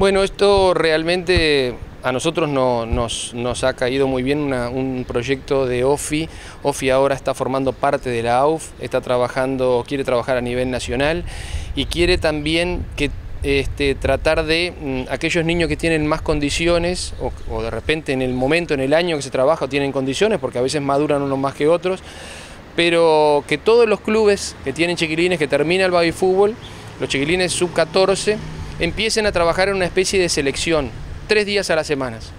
Bueno, esto realmente a nosotros no, nos, ha caído muy bien un proyecto de OFI. OFI ahora está formando parte de la AUF, está trabajando, quiere trabajar a nivel nacional y quiere también que este, tratar de mm, aquellos niños que tienen más condiciones o, de repente en el momento, en el año que se trabaja tienen condiciones, porque a veces maduran unos más que otros, pero que todos los clubes que tienen chiquilines que termina el baby fútbol, los chiquilines sub 14, empiecen a trabajar en una especie de selección, tres días a las semanas.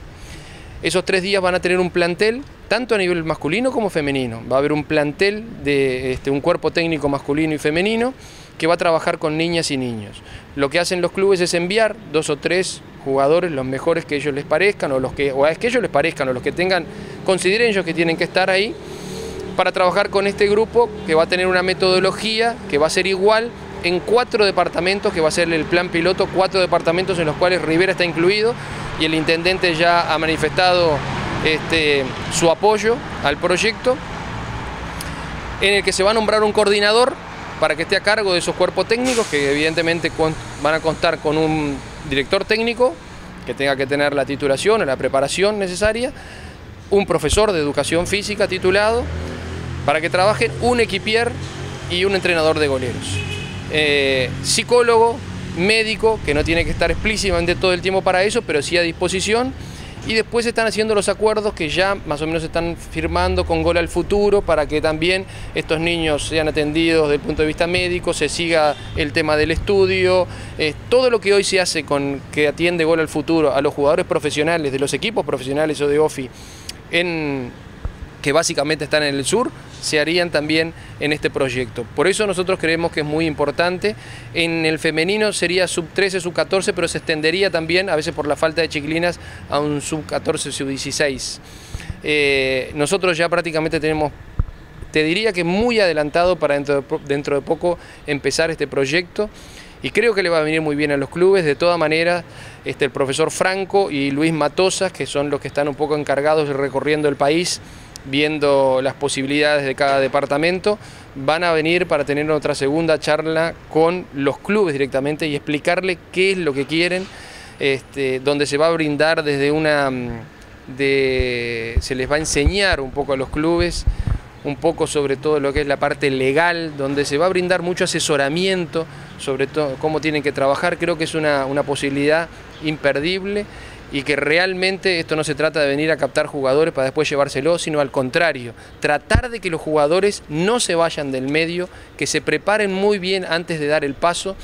Esos tres días van a tener un plantel, tanto a nivel masculino como femenino. Va a haber un plantel de este, un cuerpo técnico masculino y femenino que va a trabajar con niñas y niños. Lo que hacen los clubes es enviar dos o tres jugadores, los mejores que ellos les parezcan, o los que, o es que ellos les parezcan, o los que tengan, consideren ellos que tienen que estar ahí, para trabajar con este grupo que va a tener una metodología que va a ser igual en cuatro departamentos, que va a ser el plan piloto, cuatro departamentos en los cuales Rivera está incluido y el intendente ya ha manifestado este, su apoyo al proyecto, en el que se va a nombrar un coordinador para que esté a cargo de esos cuerpos técnicos, que evidentemente van a constar con un director técnico, que tenga que tener la titulación o la preparación necesaria, un profesor de educación física titulado, para que trabajen un equipier y un entrenador de goleros. Eh, psicólogo, médico, que no tiene que estar explícitamente todo el tiempo para eso, pero sí a disposición. Y después están haciendo los acuerdos que ya más o menos están firmando con Gol al Futuro para que también estos niños sean atendidos desde el punto de vista médico, se siga el tema del estudio, eh, todo lo que hoy se hace con que atiende Gol al Futuro a los jugadores profesionales de los equipos profesionales o de OFI en que básicamente están en el sur, se harían también en este proyecto. Por eso nosotros creemos que es muy importante. En el femenino sería sub 13, sub 14, pero se extendería también, a veces por la falta de chiquilinas, a un sub 14, sub 16. Eh, nosotros ya prácticamente tenemos, te diría que muy adelantado para dentro de, dentro de poco empezar este proyecto y creo que le va a venir muy bien a los clubes. De todas maneras, este, el profesor Franco y Luis Matosas, que son los que están un poco encargados recorriendo el país, viendo las posibilidades de cada departamento, van a venir para tener otra segunda charla con los clubes directamente y explicarle qué es lo que quieren, este, donde se va a brindar desde una... Mm, de, se les va a enseñar un poco a los clubes un poco sobre todo lo que es la parte legal, donde se va a brindar mucho asesoramiento sobre todo cómo tienen que trabajar. Creo que es una, una posibilidad imperdible y que realmente esto no se trata de venir a captar jugadores para después llevárselos, sino al contrario, tratar de que los jugadores no se vayan del medio, que se preparen muy bien antes de dar el paso